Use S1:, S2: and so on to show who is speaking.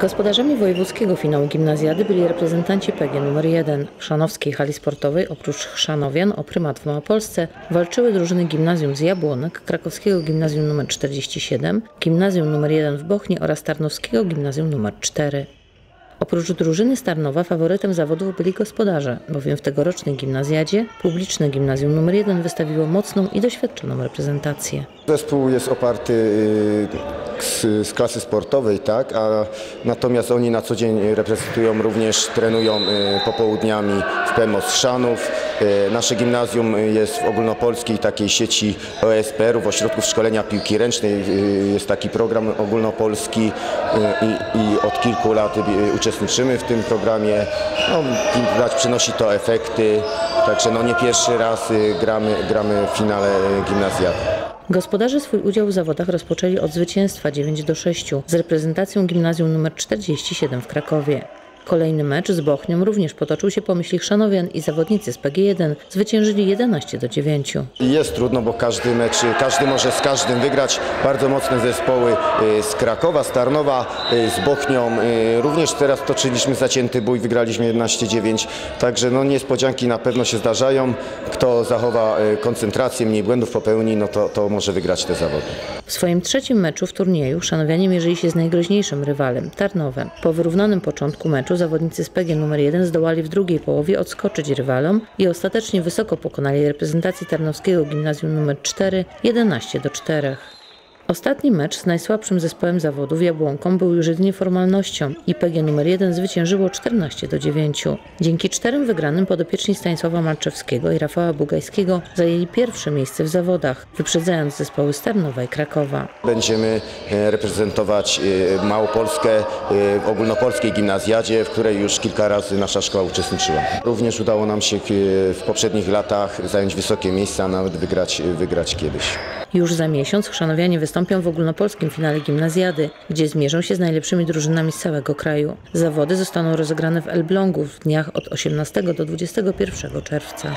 S1: Gospodarzami wojewódzkiego finału gimnazjady byli reprezentanci PG nr 1. W Szanowskiej hali sportowej oprócz Chrzanowian o prymat w Małopolsce walczyły drużyny gimnazjum z Jabłonek, krakowskiego gimnazjum nr 47, gimnazjum nr 1 w Bochni oraz tarnowskiego gimnazjum nr 4. Oprócz drużyny Starnowa faworytem zawodów byli gospodarze, bowiem w tegorocznej gimnazjadzie publiczne gimnazjum nr 1 wystawiło mocną i doświadczoną reprezentację.
S2: Zespół jest oparty y, z, z klasy sportowej, tak, a natomiast oni na co dzień reprezentują, również trenują y, popołudniami w PEMO z Szanów. Y, Nasze gimnazjum jest w ogólnopolskiej takiej sieci OSPR-ów, ośrodków szkolenia piłki ręcznej. Y, Jest taki program ogólnopolski i, od kilku lat uczestniczymy w tym programie. No, przynosi to efekty, także no nie pierwszy raz gramy, gramy w finale gimnazjady.
S1: Gospodarze swój udział w zawodach rozpoczęli od zwycięstwa 9 do 6 z reprezentacją gimnazjum nr 47 w Krakowie. Kolejny mecz z Bochnią również potoczył się po myśli Chrzanowian i zawodnicy z PG1 zwyciężyli 11 do 9.
S2: I Jest trudno, bo każdy mecz, każdy może z każdym wygrać. Bardzo mocne zespoły y, z Krakowa, z Tarnowa, y, z Bochnią. Y, Również teraz toczyliśmy zacięty bój, wygraliśmy 11-9. Także no, niespodzianki na pewno się zdarzają. Kto zachowa koncentrację, mniej błędów popełni, no to, to może wygrać te zawody.
S1: W swoim trzecim meczu w turnieju Szanowianie mierzyli się z najgroźniejszym rywalem, Tarnowem. Po wyrównanym początku meczu zawodnicy z PG nr 1 zdołali w drugiej połowie odskoczyć rywalom i ostatecznie wysoko pokonali reprezentację Tarnowskiego Gimnazjum nr 4 11 do 4. Ostatni mecz z najsłabszym zespołem zawodów Jabłonką był już jedynie formalnością i PG nr 1 zwyciężyło 14 do 9. Dzięki czterem wygranym podopieczni Stanisława Malczewskiego i Rafała Bugajskiego zajęli pierwsze miejsce w zawodach, wyprzedzając zespoły Starnowa i Krakowa.
S2: Będziemy e, reprezentować e, Małopolskę e, w ogólnopolskiej gimnazjadzie, w której już kilka razy nasza szkoła uczestniczyła. Również udało nam się e, w poprzednich latach zająć wysokie miejsca, a nawet wygrać, wygrać kiedyś.
S1: Już za miesiąc chrzanowianie wystąpią w ogólnopolskim finale gimnazjady, gdzie zmierzą się z najlepszymi drużynami z całego kraju. Zawody zostaną rozegrane w Elblągu w dniach od 18 do 21 czerwca.